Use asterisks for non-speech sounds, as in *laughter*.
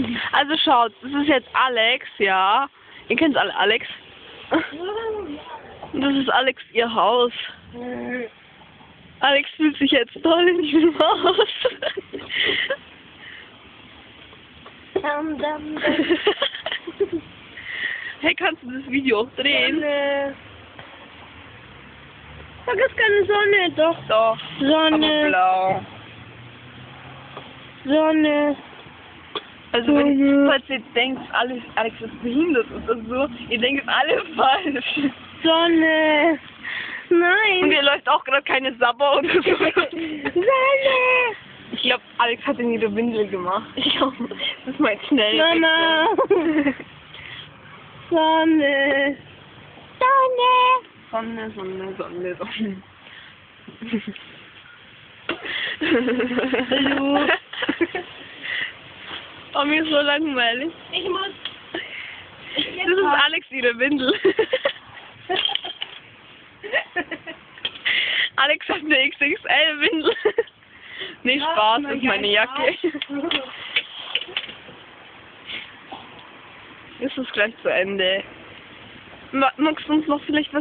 *laughs* Also schaut, das ist jetzt Alex, ja. Ihr kennt alle Alex. *laughs* Das ist Alex ihr Haus. Alex fühlt sich jetzt toll in diesem *laughs* Haus. Hey, kannst du das Video auch drehen? Sonne. Es ist keine Sonne, doch. Doch. Aber Sonne, blau. Sonne. Also wenn, falls ihr denkt, Alex, Alex ist behindert oder so, ihr denkt alle *laughs* falsch. Sonne. Und Nein. ihr läuft auch gerade keine Sabber oder so. Sonne. Ich glaube, Alex hat in ihre Windel gemacht. Ich glaube, das ist mal schnell. Mama. Sonne. Sonne. Sonne, Sonne, Sonne, Sonne. Hallo. Mir ist so langweilig. Ich muss. Das ist Alex ihre Windel. *laughs* Alex hat eine XXL-Windel. Nee, Spaß, das ist meine Jacke. Ist es gleich zu Ende. Ma- Magst du uns noch vielleicht was